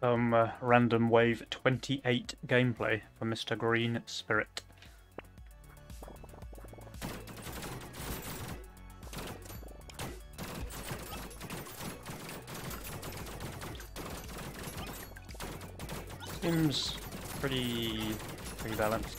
some uh, random wave 28 gameplay for Mr. Green Spirit. Seems pretty pretty balanced.